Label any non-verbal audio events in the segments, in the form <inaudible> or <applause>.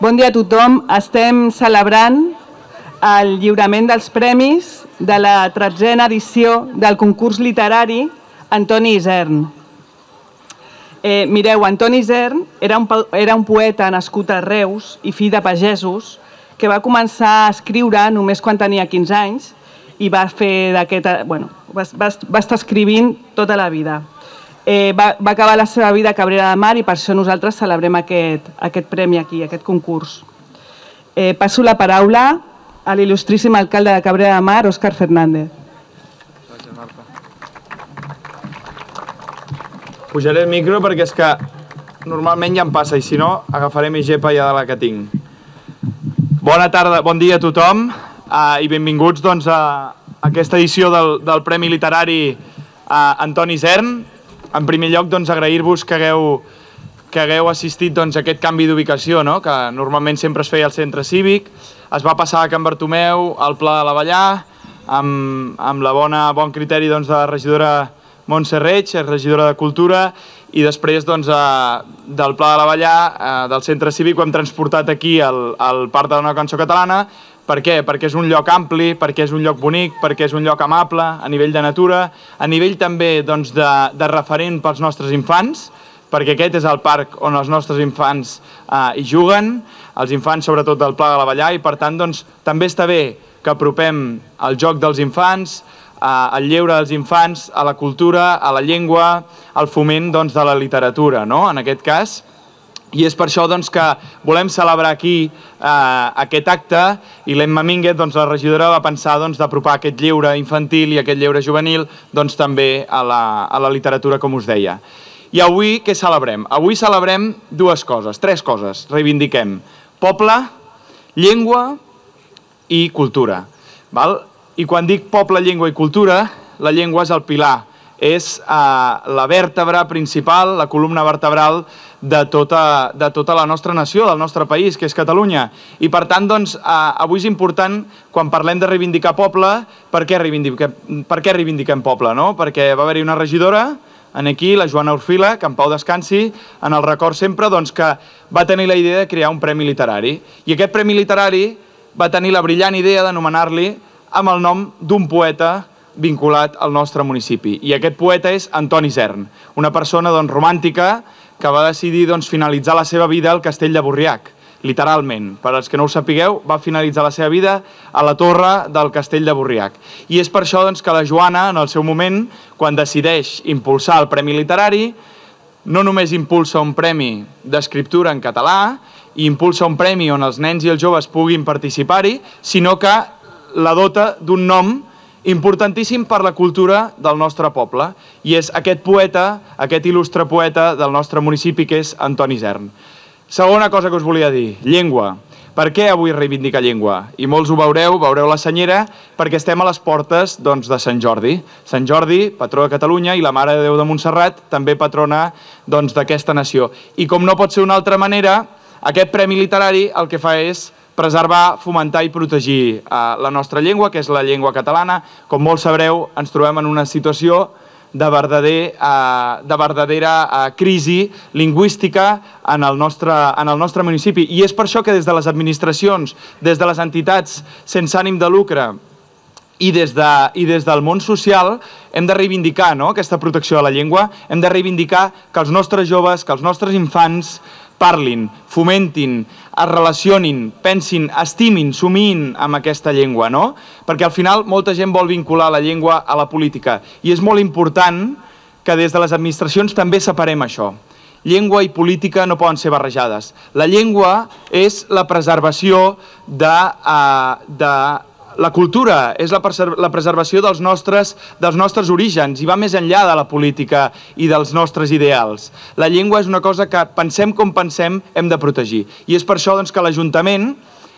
Bon dia a tothom. Estem celebrant el lliurament dels premis de la tretzena edició del concurs literari Antoni Isern. Eh, mireu, Antoni Isern era un, era un poeta nascut a Reus i fill de pagesos que va començar a escriure només quan tenia 15 anys i va fer. Bueno, va, va, va estar escrivint tota la vida. Eh, va, va acabar la seva vida a Cabrera de Mar i per això nosaltres celebrem aquest, aquest premi aquí, aquest concurs. Eh, passo la paraula a l'il·lustríssim alcalde de Cabrera de Mar, Òscar Fernández. Pujaré el micro perquè és que normalment ja em passa i si no agafaré més gepa ja de la que tinc. Bona tarda, bon dia a tothom uh, i benvinguts doncs, a aquesta edició del, del Premi Literari uh, Antoni Zern. En primer lloc, doncs, agrair-vos que hagueu, que hagueu assistit doncs, a aquest canvi d'ubicació, no? que normalment sempre es feia al centre cívic, es va passar a Can Bartomeu, al Pla de la Vallà, amb, amb la bona, bon criteri doncs, de la regidora Montse Reig, regidora de Cultura, i després doncs, eh, del Pla de la Vallà, eh, del centre cívic, ho hem transportat aquí al, al Parc de la Nova Cançó Catalana. Per què? Perquè és un lloc ampli, perquè és un lloc bonic, perquè és un lloc amable a nivell de natura, a nivell també doncs, de, de referent pels nostres infants, perquè aquest és el parc on els nostres infants eh, hi juguen, els infants sobretot del Pla de la Vallà, i per tant doncs, també està bé que apropem el joc dels infants, al lleure dels infants, a la cultura, a la llengua, al foment doncs, de la literatura, no? en aquest cas. I és per això doncs, que volem celebrar aquí eh, aquest acte i l'Emma Mínguez, doncs, la regidora, va pensar doncs, d'apropar aquest lleure infantil i aquest lleure juvenil doncs, també a la, a la literatura, com us deia. I avui què celebrem? Avui celebrem dues coses, tres coses, reivindiquem. Poble, llengua i cultura. Val? I quan dic poble, llengua i cultura, la llengua és el pilar, és eh, la vèrtebra principal, la columna vertebral de tota, de tota la nostra nació, del nostre país, que és Catalunya. I per tant, doncs, avui és important, quan parlem de reivindicar poble, per què reivindiquem, per què reivindiquem poble? No? Perquè va haver-hi una regidora, en aquí, la Joana Orfila, que en pau descansi, en el record sempre, doncs, que va tenir la idea de crear un premi literari. I aquest premi literari va tenir la brillant idea d'anomenar-li amb el nom d'un poeta vinculat al nostre municipi. I aquest poeta és Antoni Zern, una persona doncs, romàntica que va decidir doncs, finalitzar la seva vida al castell de Borriac, literalment. Per als que no ho sapigueu, va finalitzar la seva vida a la torre del castell de Borriac. I és per això doncs, que la Joana, en el seu moment, quan decideix impulsar el Premi Literari, no només impulsa un premi d'escriptura en català, i impulsa un premi on els nens i els joves puguin participar-hi, sinó que la dota d'un nom importantíssim per la cultura del nostre poble i és aquest poeta, aquest il·lustre poeta del nostre municipi que és Antoni Zern. Segona cosa que us volia dir, llengua. Per què avui reivindicar llengua? I molts ho veureu, veureu la senyera, perquè estem a les portes doncs, de Sant Jordi. Sant Jordi, patró de Catalunya, i la Mare de Déu de Montserrat, també patrona doncs, d'aquesta doncs, nació. I com no pot ser una altra manera, aquest Premi Literari el que fa és preservar, fomentar i protegir eh, la nostra llengua, que és la llengua catalana. Com molts sabreu, ens trobem en una situació de, verdader, eh, de verdadera eh, crisi lingüística en el, nostre, en el nostre municipi. I és per això que des de les administracions, des de les entitats sense ànim de lucre, i des, de, i des del món social hem de reivindicar no? aquesta protecció de la llengua, hem de reivindicar que els nostres joves, que els nostres infants parlin, fomentin, es relacionin, pensin, estimin, sumin amb aquesta llengua, no? Perquè al final molta gent vol vincular la llengua a la política i és molt important que des de les administracions també separem això. Llengua i política no poden ser barrejades. La llengua és la preservació de, uh, de la cultura és la, la preservació dels nostres, dels nostres orígens i va més enllà de la política i dels nostres ideals. La llengua és una cosa que pensem com pensem hem de protegir. I és per això doncs, que l'Ajuntament,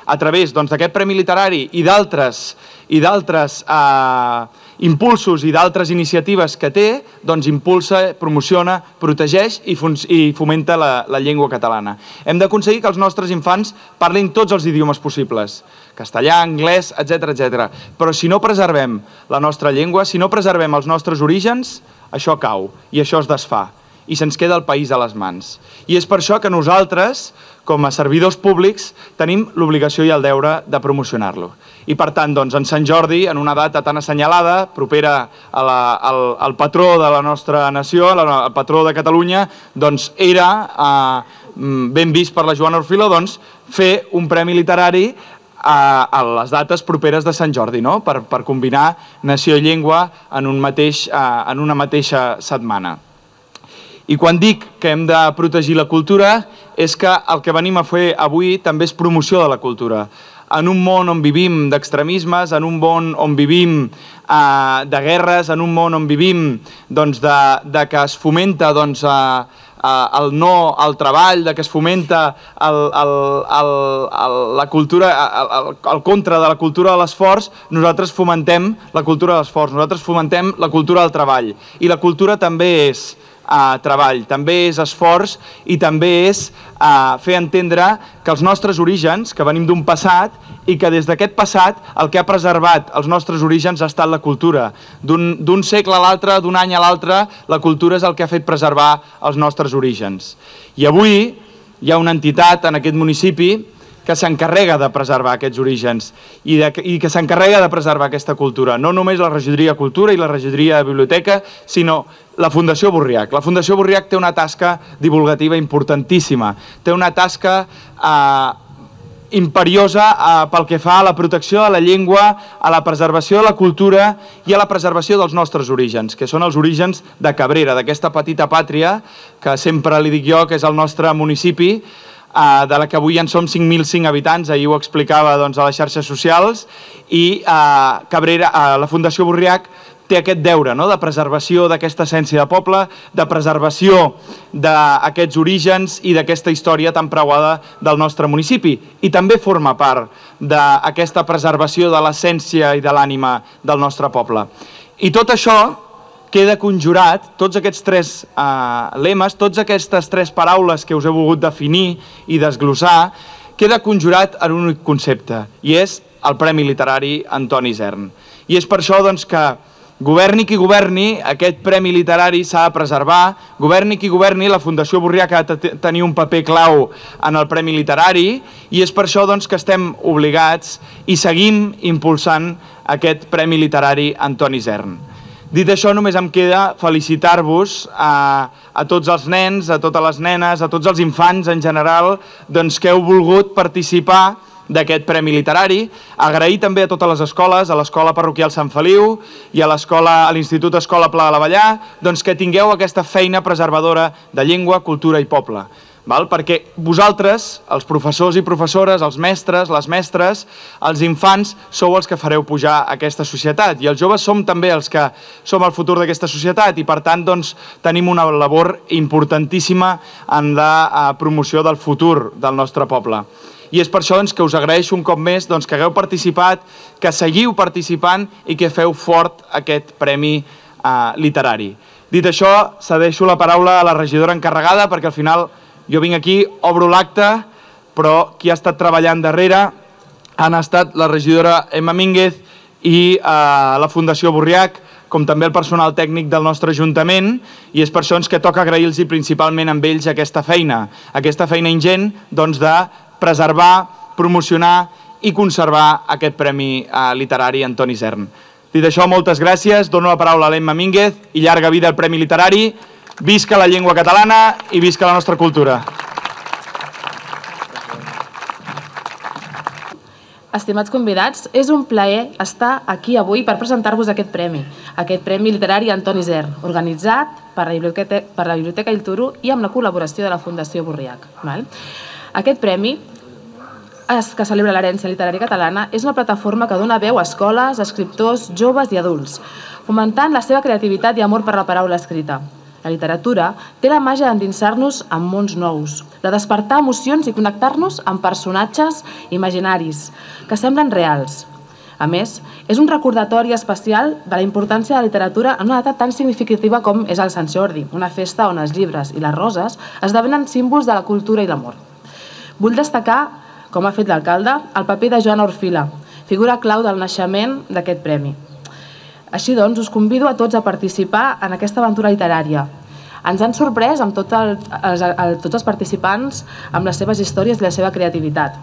a través doncs, d'aquest doncs, Premi Literari i d'altres i d'altres eh, impulsos i d'altres iniciatives que té, doncs impulsa, promociona, protegeix i, i fomenta la, la llengua catalana. Hem d'aconseguir que els nostres infants parlin tots els idiomes possibles, castellà, anglès, etc etc. Però si no preservem la nostra llengua, si no preservem els nostres orígens, això cau i això es desfà. i se'ns queda el país a les mans. I és per això que nosaltres, com a servidors públics, tenim l'obligació i el deure de promocionar-lo. I per tant, doncs, en Sant Jordi, en una data tan assenyalada, propera a la, al, al patró de la nostra nació, al patró de Catalunya, doncs era eh, ben vist per la Joana Orfila doncs, fer un premi literari a, a les dates properes de Sant Jordi, no? per, per combinar nació i llengua en, un mateix, uh, en una mateixa setmana. I quan dic que hem de protegir la cultura és que el que venim a fer avui també és promoció de la cultura. En un món on vivim d'extremismes, en un món on vivim eh, de guerres, en un món on vivim doncs, de, de que es fomenta doncs, eh, el no al treball, de que es fomenta el, el, el, el, la cultura, el, el, el contra de la cultura de l'esforç, nosaltres fomentem la cultura de l'esforç, nosaltres fomentem la cultura del treball. I la cultura també és eh, treball, també és esforç i també és eh, fer entendre que els nostres orígens, que venim d'un passat i que des d'aquest passat el que ha preservat els nostres orígens ha estat la cultura. D'un segle a l'altre, d'un any a l'altre, la cultura és el que ha fet preservar els nostres orígens. I avui hi ha una entitat en aquest municipi que s'encarrega de preservar aquests orígens i, de, i que s'encarrega de preservar aquesta cultura. No només la regidoria Cultura i la regidoria de Biblioteca, sinó la Fundació Borriac. La Fundació Borriac té una tasca divulgativa importantíssima, té una tasca eh, imperiosa eh, pel que fa a la protecció de la llengua, a la preservació de la cultura i a la preservació dels nostres orígens, que són els orígens de Cabrera, d'aquesta petita pàtria que sempre li dic jo que és el nostre municipi, eh, de la que avui en som 5.005 habitants, ahir ho explicava doncs, a les xarxes socials, i eh, Cabrera, eh, la Fundació Borriac té aquest deure no? de preservació d'aquesta essència de poble, de preservació d'aquests orígens i d'aquesta història tan preuada del nostre municipi. I també forma part d'aquesta preservació de l'essència i de l'ànima del nostre poble. I tot això queda conjurat, tots aquests tres eh, lemes, tots aquestes tres paraules que us he volgut definir i desglossar, queda conjurat en un únic concepte, i és el Premi Literari Antoni Zern. I és per això doncs, que governi qui governi, aquest Premi Literari s'ha de preservar, governi qui governi, la Fundació Borrià ha de tenir un paper clau en el Premi Literari, i és per això doncs, que estem obligats i seguim impulsant aquest Premi Literari Antoni Zern. Dit això, només em queda felicitar-vos a, a tots els nens, a totes les nenes, a tots els infants en general, doncs, que heu volgut participar d'aquest Premi Literari. Agrair també a totes les escoles, a l'Escola Parroquial Sant Feliu i a l'Escola a l'Institut Escola Pla de la Vallà, doncs que tingueu aquesta feina preservadora de llengua, cultura i poble val? perquè vosaltres, els professors i professores, els mestres, les mestres, els infants, sou els que fareu pujar aquesta societat i els joves som també els que som el futur d'aquesta societat i per tant doncs, tenim una labor importantíssima en la eh, promoció del futur del nostre poble. I és per això doncs, que us agraeixo un cop més doncs, que hagueu participat, que seguiu participant i que feu fort aquest premi eh, literari. Dit això, cedeixo la paraula a la regidora encarregada perquè al final jo vinc aquí, obro l'acte, però qui ha estat treballant darrere han estat la regidora Emma Mínguez i eh, la Fundació Borriac, com també el personal tècnic del nostre Ajuntament, i és per això que toca agrair-los principalment amb ells aquesta feina, aquesta feina ingent doncs, de preservar, promocionar i conservar aquest Premi eh, Literari Antoni Zern. Dit això, moltes gràcies, dono la paraula a l'Emma Mínguez i llarga vida al Premi Literari. Visca la llengua catalana i visca la nostra cultura. Estimats convidats, és un plaer estar aquí avui per presentar-vos aquest premi, aquest Premi Literari Antoni Zer, organitzat per la Biblioteca, per la Biblioteca Il Turo i amb la col·laboració de la Fundació Borriac. Val? Aquest premi que celebra l'herència literària catalana és una plataforma que dona veu a escoles, escriptors, joves i adults, fomentant la seva creativitat i amor per la paraula escrita. La literatura té la màgia d'endinsar-nos en mons nous, de despertar emocions i connectar-nos amb personatges imaginaris que semblen reals. A més, és un recordatori especial de la importància de la literatura en una data tan significativa com és el Sant Jordi, una festa on els llibres i les roses esdevenen símbols de la cultura i l'amor. Vull destacar, com ha fet l'alcalde, el paper de Joana Orfila, figura clau del naixement d'aquest premi. Així doncs, us convido a tots a participar en aquesta aventura literària, Ens han sorprès amb tot el, els, el, tots els participants amb les seves històries i la seva creativitat.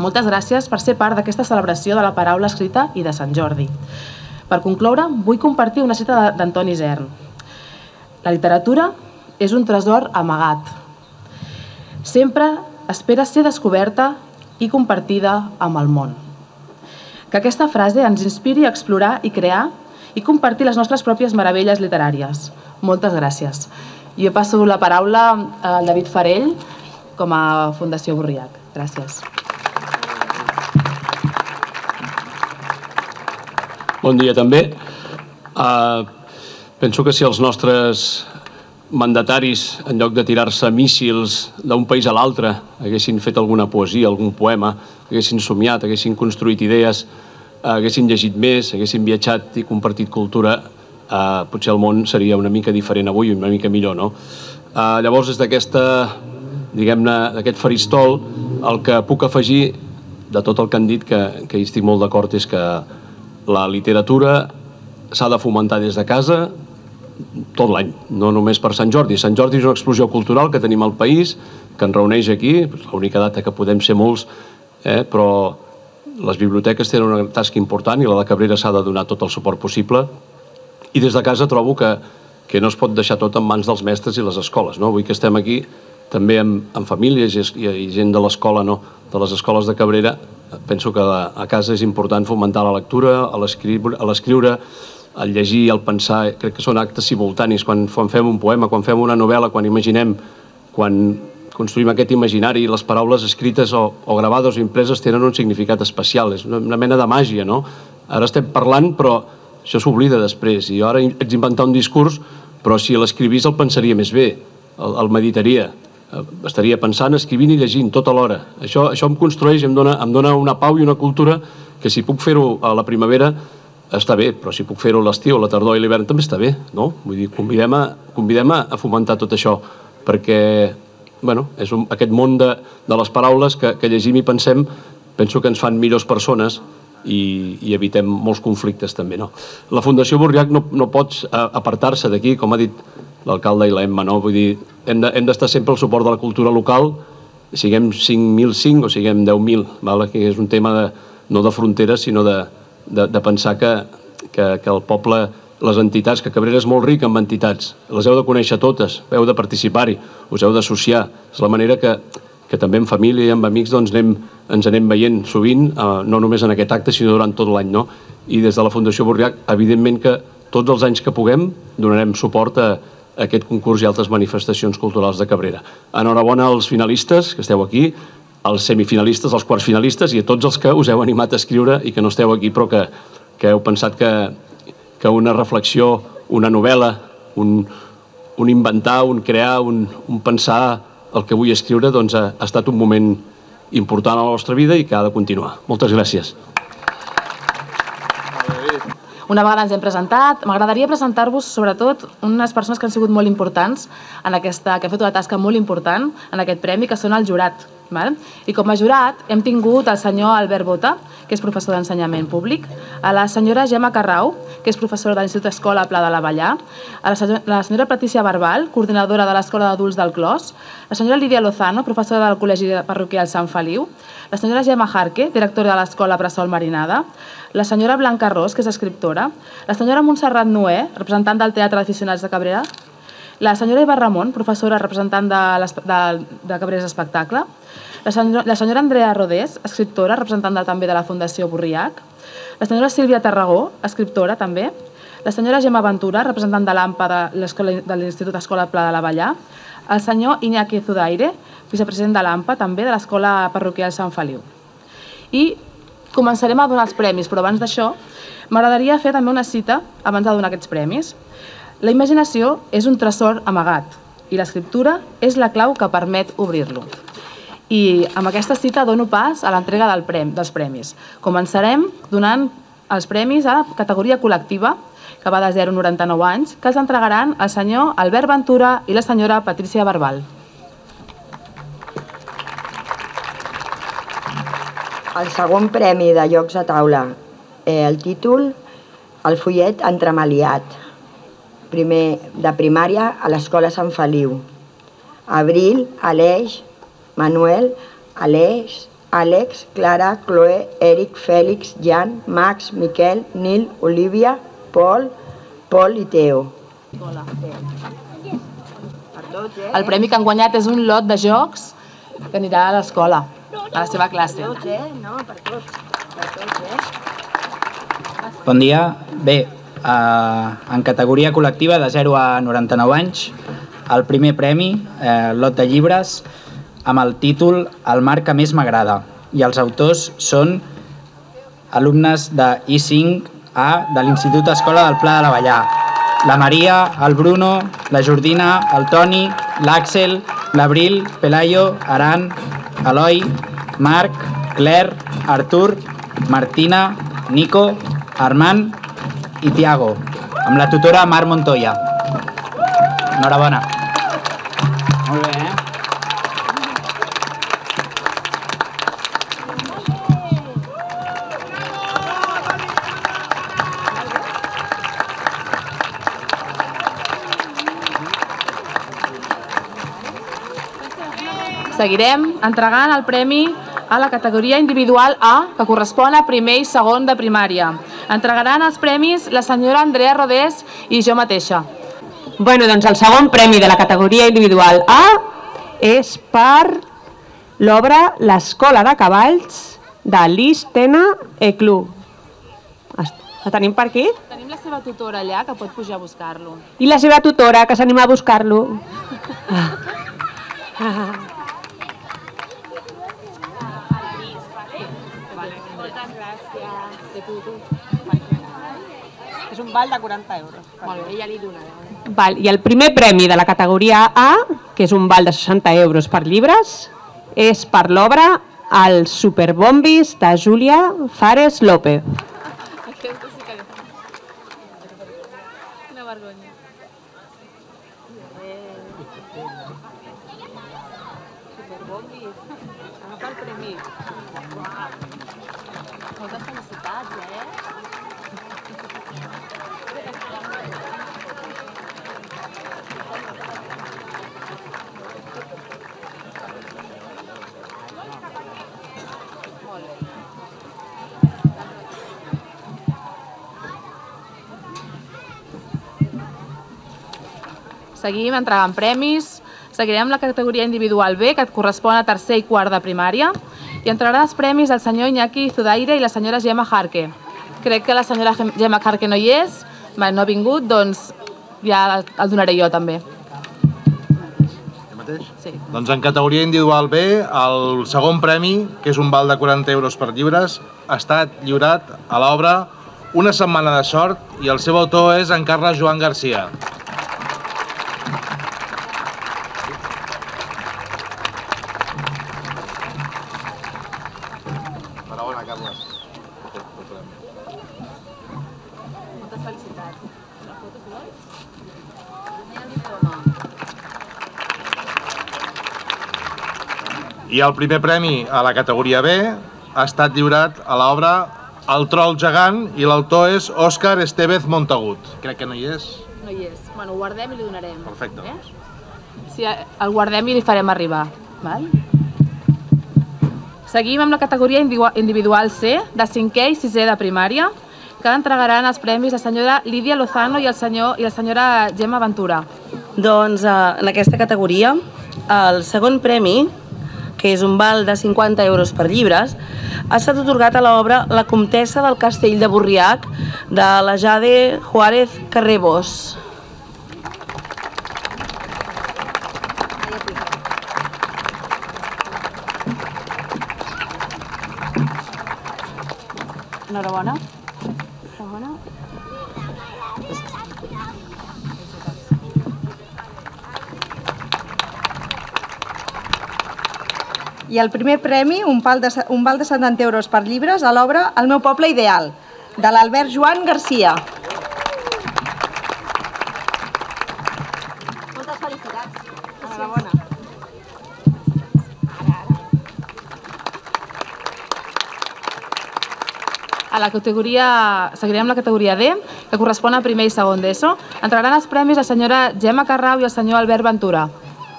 Moltes gràcies per ser part d'aquesta celebració de la paraula escrita i de Sant Jordi. Per concloure, vull compartir una cita d'Antoni Zern. La literatura és un tresor amagat. Sempre espera ser descoberta i compartida amb el món. Que aquesta frase ens inspiri a explorar i crear i compartir les nostres pròpies meravelles literàries. Moltes gràcies. Jo passo la paraula al David Farell com a Fundació Borriac. Gràcies. Bon dia també. Uh, penso que si els nostres mandataris, en lloc de tirar-se míssils d'un país a l'altre, haguessin fet alguna poesia, algun poema, haguessin somiat, haguessin construït idees, haguessin llegit més, haguessin viatjat i compartit cultura, eh, potser el món seria una mica diferent avui, una mica millor, no? Eh, llavors, des d'aquesta, diguem-ne, d'aquest faristol, el que puc afegir de tot el que han dit, que, que hi estic molt d'acord, és que la literatura s'ha de fomentar des de casa tot l'any, no només per Sant Jordi. Sant Jordi és una explosió cultural que tenim al país, que ens reuneix aquí, l'única data que podem ser molts, eh, però les biblioteques tenen una tasca important i la de Cabrera s'ha de donar tot el suport possible i des de casa trobo que, que no es pot deixar tot en mans dels mestres i les escoles. No? Avui que estem aquí també amb, amb famílies i, i gent de l'escola, no? de les escoles de Cabrera, penso que a, casa és important fomentar la lectura, a l'escriure, el llegir, el pensar, crec que són actes simultanis. Quan, quan fem un poema, quan fem una novel·la, quan imaginem, quan construïm aquest imaginari, les paraules escrites o, o gravades o impreses tenen un significat especial, és una, una mena de màgia, no? Ara estem parlant, però això s'oblida després, i ara ets inventar un discurs, però si l'escrivís el pensaria més bé, el, el meditaria, eh, estaria pensant, escrivint i llegint tota l'hora. Això, això em construeix, em dona, em dona una pau i una cultura que si puc fer-ho a la primavera està bé, però si puc fer-ho a l'estiu, la tardor i l'hivern també està bé, no? Vull dir, convidem a, convidem a fomentar tot això, perquè bueno, és un, aquest món de, de les paraules que, que llegim i pensem, penso que ens fan millors persones i, i evitem molts conflictes també. No? La Fundació Borriac no, no pots eh, apartar-se d'aquí, com ha dit l'alcalde i l'Emma, no? vull dir, hem d'estar de, sempre al suport de la cultura local, siguem 5.005 o siguem 10.000, vale? que és un tema de, no de fronteres, sinó de, de, de pensar que, que, que el poble les entitats, que Cabrera és molt ric amb entitats, les heu de conèixer totes, heu de participar-hi, us heu d'associar. És la manera que, que també en família i amb amics doncs, anem, ens anem veient sovint, eh, no només en aquest acte, sinó durant tot l'any. No? I des de la Fundació Borriac, evidentment que tots els anys que puguem donarem suport a, a aquest concurs i altres manifestacions culturals de Cabrera. Enhorabona als finalistes, que esteu aquí, als semifinalistes, als quarts finalistes i a tots els que us heu animat a escriure i que no esteu aquí però que, que heu pensat que, que una reflexió, una novel·la, un, un inventar, un crear, un, un pensar el que vull escriure doncs, ha, ha estat un moment important a la nostra vida i que ha de continuar. Moltes gràcies. Una vegada ens hem presentat, m'agradaria presentar-vos sobretot unes persones que han sigut molt importants en aquesta, que han fet una tasca molt important en aquest premi, que són el jurat. Val? I com a jurat hem tingut el senyor Albert Bota, que és professor d'ensenyament públic, a la senyora Gemma Carrau, que és professora de l'Institut Escola Pla de la Vallà, a la senyora, la senyora Patricia Barbal, coordinadora de l'Escola d'Adults del Clos, la senyora Lídia Lozano, professora del Col·legi Parroquial Sant Feliu, la senyora Gemma Jarque, directora de l'Escola Bressol Marinada, la senyora Blanca Ros, que és escriptora, la senyora Montserrat Noé, representant del Teatre d'Aficionats de Cabrera, la senyora Iva Ramon, professora representant de, de, de Cabrera Espectacle, la senyora, la senyora Andrea Rodés, escriptora, representant de, també de la Fundació Borriac, la senyora Sílvia Tarragó, escriptora també, la senyora Gemma Ventura, representant de l'AMPA de l'Institut Escola Pla de la Vallà, el senyor Iñaki Zudaire, vicepresident de l'AMPA, també de l'Escola Parroquial Sant Feliu. I començarem a donar els premis, però abans d'això m'agradaria fer també una cita abans de donar aquests premis. La imaginació és un tresor amagat i l'escriptura és la clau que permet obrir-lo. I amb aquesta cita dono pas a l'entrega del prem, dels premis. Començarem donant els premis a la categoria col·lectiva, que va de 0 a 99 anys, que els entregaran el senyor Albert Ventura i la senyora Patricia Barbal. El segon premi de Jocs a Taula, eh, el títol El fullet entremaliat. primer de primària a l'Escola Sant Feliu. Abril, Aleix, Manuel, Aleix, Àlex, Clara, Chloe, Eric, Fèlix, Jan, Max, Miquel, Nil, Olivia, Pol, Pol i Teo. El premi que han guanyat és un lot de jocs que anirà a l'escola, a la seva classe. eh? No, per tots. Per tots, eh? Bon dia. Bé, eh, en categoria col·lectiva de 0 a 99 anys, el primer premi, eh, lot de llibres, amb el títol El mar que més m'agrada. I els autors són alumnes de I5A de l'Institut Escola del Pla de la Vallà. La Maria, el Bruno, la Jordina, el Toni, l'Àxel, l'Abril, Pelayo, Aran, Eloi, Marc, Claire, Artur, Martina, Nico, Armand i Tiago, amb la tutora Mar Montoya. Enhorabona. Seguirem entregant el premi a la categoria individual A, que correspon a primer i segon de primària. Entregaran els premis la senyora Andrea Rodés i jo mateixa. Bueno, doncs el segon premi de la categoria individual A és per l'obra L'Escola de Cavalls de Lis Tena Eclú. La tenim per aquí? Tenim la seva tutora allà, que pot pujar a buscar-lo. I la seva tutora, que s'anima a buscar-lo. <laughs> És un val de 40 euros. Molt bé, ja li donarem. Val, I el primer premi de la categoria A, que és un val de 60 euros per llibres, és per l'obra El Superbombis de Júlia Fares López. Seguim entregant premis. Seguirem la categoria individual B, que et correspon a tercer i quart de primària, i entregarà els premis el senyor Iñaki Zudaire i la senyora Gemma Jarque. Crec que la senyora Gem- Gemma Jarque no hi és, no ha vingut, doncs ja el donaré jo també. Sí. Doncs en categoria individual B, el segon premi, que és un val de 40 euros per llibres, ha estat lliurat a l'obra Una setmana de sort i el seu autor és en Carles Joan Garcia. Enhorabona, Carles. Moltes felicitats. La foto, Colors? I el primer premi a la categoria B ha estat lliurat a l'obra El troll gegant i l'autor és Òscar Estevez Montagut. Crec que no hi és. No hi és. Bueno, ho guardem i li donarem. Perfecte. Eh? Sí, el guardem i li farem arribar. Val? Seguim amb la categoria individu- individual C, de 5è i 6è de primària, que entregaran els premis la senyora Lídia Lozano i, el senyor, i la senyora Gemma Ventura. Doncs eh, en aquesta categoria, el segon premi, que és un val de 50 euros per llibres, ha estat otorgat a l'obra La Comtessa del Castell de Burriac de la Jade Juárez Carrebos. I el primer premi, un, pal de, un val de 70 euros per llibres a l'obra El meu poble ideal, de l'Albert Joan Garcia. Moltes felicitats. Enhorabona. la categoria, seguirem la categoria D, que correspon a primer i segon d'ESO. Entraran els premis la senyora Gemma Carrau i el senyor Albert Ventura.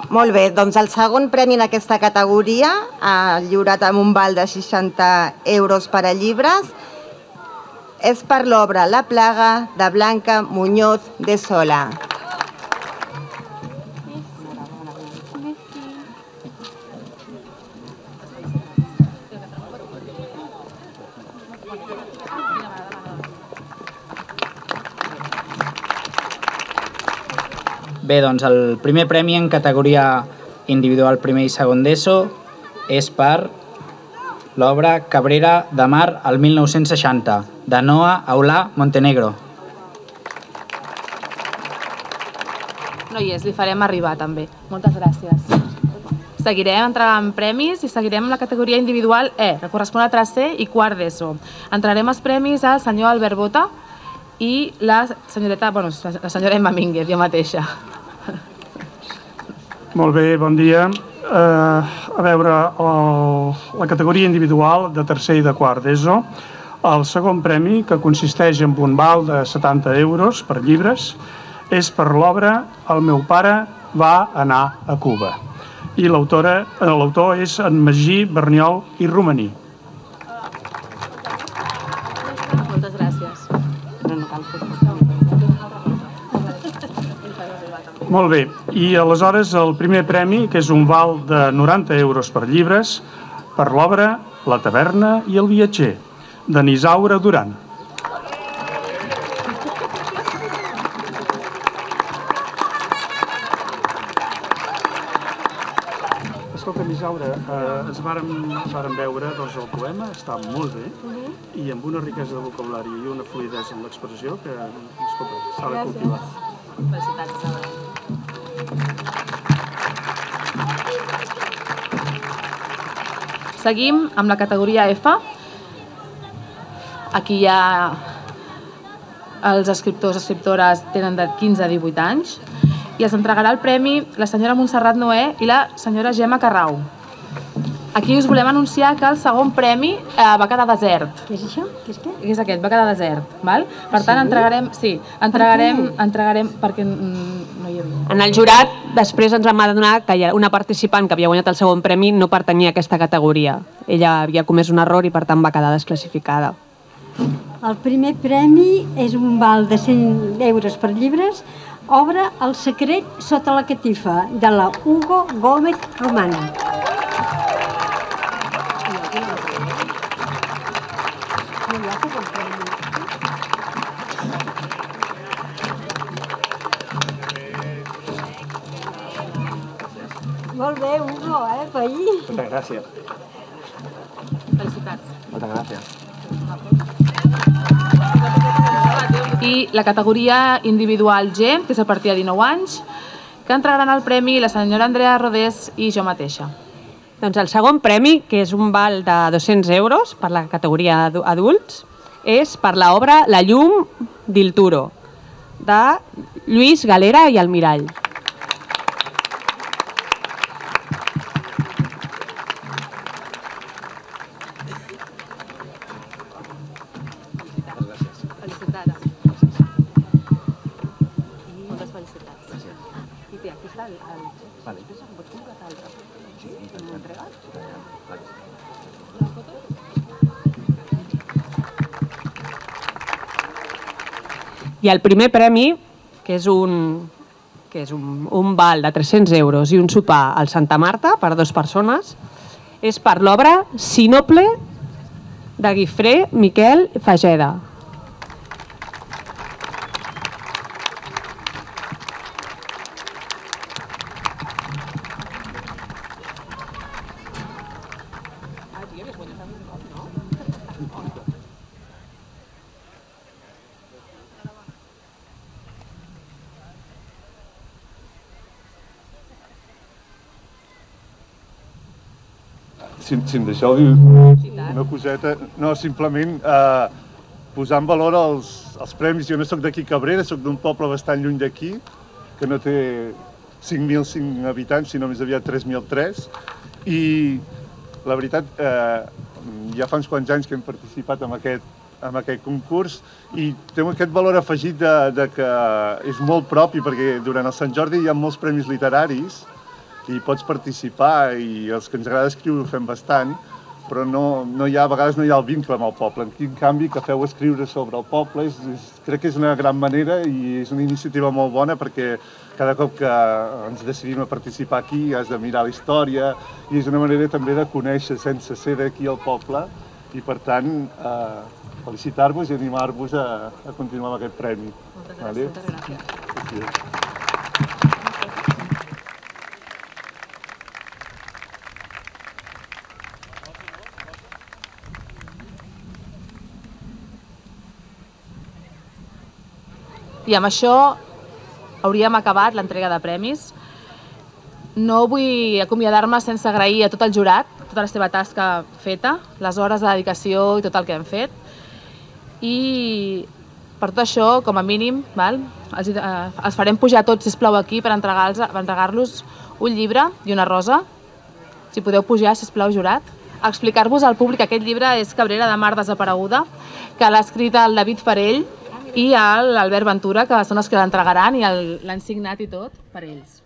Molt bé, doncs el segon premi en aquesta categoria, eh, lliurat amb un val de 60 euros per a llibres, és per l'obra La plaga de Blanca Muñoz de Sola. Bé, doncs el primer premi en categoria individual primer i segon d'ESO és per l'obra Cabrera de Mar al 1960, de Noa Aulà Montenegro. No hi és, li farem arribar també. Moltes gràcies. Seguirem entregant premis i seguirem la categoria individual E, que correspon a tercer i quart d'ESO. Entrarem els premis al senyor Albert Bota i la senyoreta, bueno, la senyora Emma Mínguez, jo mateixa. Molt bé, bon dia. Eh, a veure, el, la categoria individual de tercer i de quart d'ESO, el segon premi, que consisteix en un val de 70 euros per llibres, és per l'obra El meu pare va anar a Cuba. I l'autora, eh, l'autor és en Magí Berniol i Romaní. Molt bé, i aleshores el primer premi, que és un val de 90 euros per llibres, per l'obra La taverna i el viatger, de Nisaura Duran. Escolta, Nisaura, eh, ens vàrem, vàrem veure doncs, el poema, està molt bé, i amb una riquesa de vocabulari i una fluidesa en l'expressió que, escolta, s'ha de cultivar. Felicitats, Isabel. Seguim amb la categoria F. Aquí ja els escriptors i escriptores tenen de 15 a 18 anys i es entregarà el premi la senyora Montserrat Noé i la senyora Gemma Carrau. Aquí us volem anunciar que el segon premi eh, va quedar desert. Què és això? Què és què? És aquest, va quedar desert. Val? Per tant, Sí? entregarem... Sí, entregarem, entregarem perquè mm, no hi havia. En el jurat, després ens vam adonar que una participant que havia guanyat el segon premi no pertanyia a aquesta categoria. Ella havia comès un error i per tant va quedar desclassificada. El primer premi és un val de 100 euros per llibres, obra El secret sota la catifa, de la Hugo Gómez Romana. Molt bé, Hugo, eh, veí? Moltes gràcies. Felicitats. Moltes gràcies. I la categoria individual G, que és a partir de 19 anys, que entregaran el premi la senyora Andrea Rodés i jo mateixa. Doncs el segon premi, que és un val de 200 euros per la categoria adu- adults, és per l'obra La llum d'Il Turo, de Lluís Galera i Almirall. Felicitats. I el primer premi, que és un, que és un, un val de 300 euros i un sopar al Santa Marta per a dues persones, és per l'obra Sinople de Guifré Miquel Fageda. Si, si em deixeu dir una coseta, no, simplement eh, posar en valor els, els premis. Jo no sóc d'aquí Cabrera, sóc d'un poble bastant lluny d'aquí, que no té 5.005 habitants, sinó més aviat 3.003, i la veritat, eh, ja fa uns quants anys que hem participat en aquest amb aquest concurs i té aquest valor afegit de, de que és molt propi perquè durant el Sant Jordi hi ha molts premis literaris i pots participar i els que ens agrada escriure ho fem bastant, però no, no hi ha, a vegades no hi ha el vincle amb el poble. En canvi, que feu escriure sobre el poble és, és, crec que és una gran manera i és una iniciativa molt bona perquè cada cop que ens decidim a participar aquí has de mirar la història i és una manera també de conèixer sense ser d'aquí al poble i per tant eh, felicitar-vos i animar-vos a, a continuar amb aquest premi. Moltes gràcies. Moltes gràcies. gràcies. I amb això hauríem acabat l'entrega de premis. No vull acomiadar-me sense agrair a tot el jurat tota la seva tasca feta, les hores de dedicació i tot el que hem fet. I per tot això, com a mínim, val, els, eh, els farem pujar tots, sisplau, aquí per entregar-los entregar un llibre i una rosa. Si podeu pujar, sisplau, jurat. A explicar-vos al públic que aquest llibre és Cabrera de Mar desapareguda, que l'ha escrit el David Farell, i l'Albert Ventura, que són els que l'entregaran i l'han signat i tot per ells.